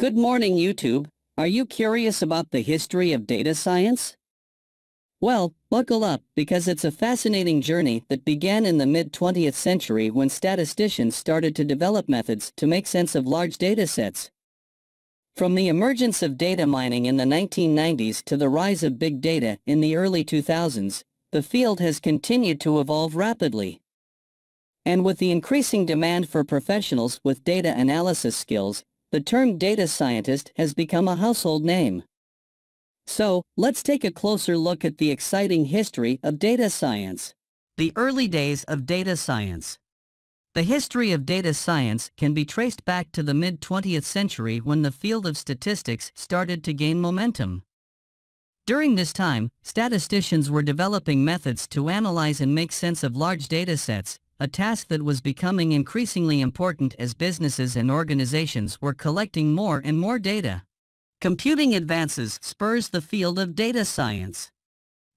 Good morning, YouTube. Are you curious about the history of data science? Well, buckle up because it's a fascinating journey that began in the mid-20th century when statisticians started to develop methods to make sense of large data sets. From the emergence of data mining in the 1990s to the rise of big data in the early 2000s, the field has continued to evolve rapidly. And with the increasing demand for professionals with data analysis skills, the term data scientist has become a household name. So, let's take a closer look at the exciting history of data science. The early days of data science. The history of data science can be traced back to the mid-20th century when the field of statistics started to gain momentum. During this time, statisticians were developing methods to analyze and make sense of large data sets, a task that was becoming increasingly important as businesses and organizations were collecting more and more data. Computing advances spurs the field of data science.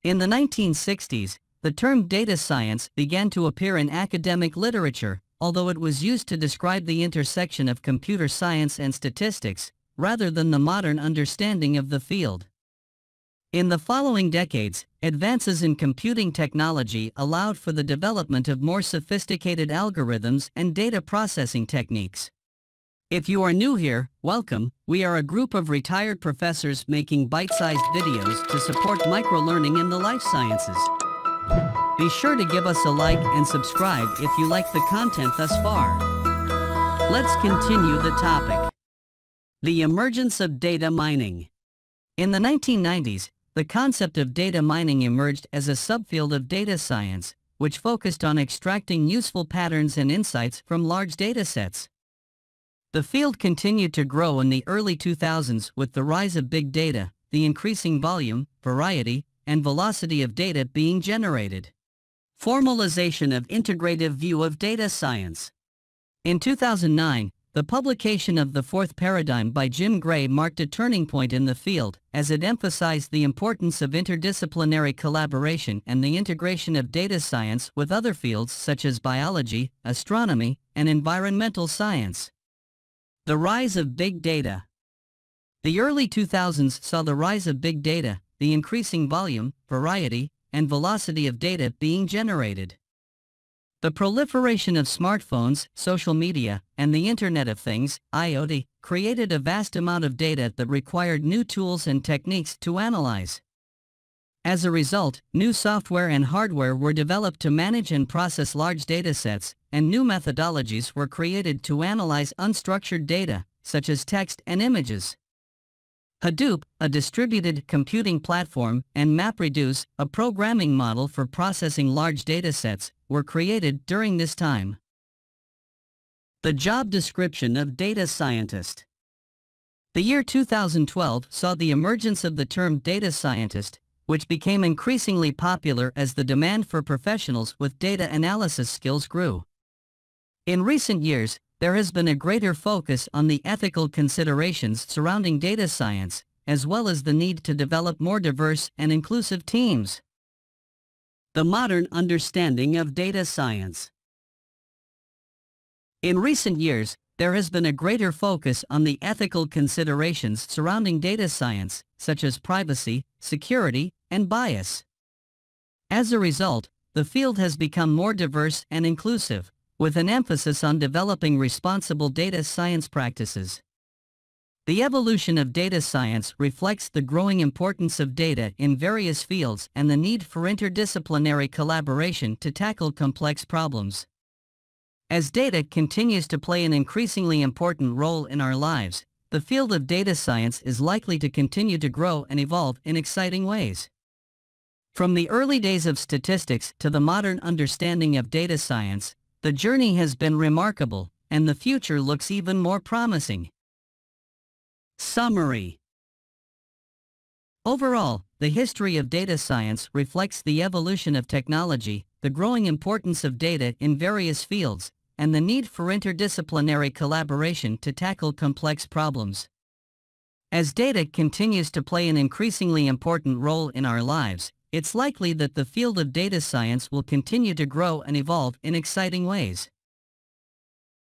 In the 1960s, the term data science began to appear in academic literature, although it was used to describe the intersection of computer science and statistics, rather than the modern understanding of the field. In the following decades, advances in computing technology allowed for the development of more sophisticated algorithms and data processing techniques. If you are new here, welcome. We are a group of retired professors making bite-sized videos to support microlearning in the life sciences. Be sure to give us a like and subscribe if you like the content thus far. Let's continue the topic. The emergence of data mining. In the 1990s, the concept of data mining emerged as a subfield of data science, which focused on extracting useful patterns and insights from large datasets. The field continued to grow in the early 2000s with the rise of big data, the increasing volume, variety, and velocity of data being generated. Formalization of integrative view of data science. In 2009, the publication of The Fourth Paradigm by Jim Gray marked a turning point in the field, as it emphasized the importance of interdisciplinary collaboration and the integration of data science with other fields such as biology, astronomy, and environmental science. The rise of big data. The early 2000s saw the rise of big data, the increasing volume, variety, and velocity of data being generated. The proliferation of smartphones, social media, and the Internet of Things, IoT, created a vast amount of data that required new tools and techniques to analyze. As a result, new software and hardware were developed to manage and process large datasets, and new methodologies were created to analyze unstructured data, such as text and images. Hadoop, a distributed computing platform, and MapReduce, a programming model for processing large datasets, were created during this time. The job description of data scientist. The year 2012 saw the emergence of the term data scientist, which became increasingly popular as the demand for professionals with data analysis skills grew. In recent years, there has been a greater focus on the ethical considerations surrounding data science, as well as the need to develop more diverse and inclusive teams. The modern understanding of data science. In recent years, there has been a greater focus on the ethical considerations surrounding data science, such as privacy, security, and bias. As a result, the field has become more diverse and inclusive, with an emphasis on developing responsible data science practices. The evolution of data science reflects the growing importance of data in various fields and the need for interdisciplinary collaboration to tackle complex problems. As data continues to play an increasingly important role in our lives, the field of data science is likely to continue to grow and evolve in exciting ways. From the early days of statistics to the modern understanding of data science, the journey has been remarkable, and the future looks even more promising. Summary Overall, the history of data science reflects the evolution of technology, the growing importance of data in various fields, and the need for interdisciplinary collaboration to tackle complex problems. As data continues to play an increasingly important role in our lives, it's likely that the field of data science will continue to grow and evolve in exciting ways.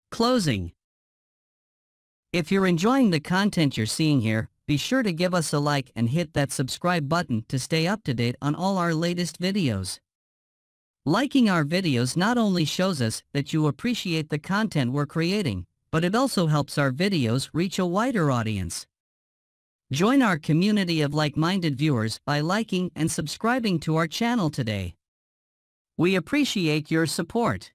Closing If you're enjoying the content you're seeing here, be sure to give us a like and hit that subscribe button to stay up to date on all our latest videos. Liking our videos not only shows us that you appreciate the content we're creating, but it also helps our videos reach a wider audience. Join our community of like-minded viewers by liking and subscribing to our channel today. We appreciate your support.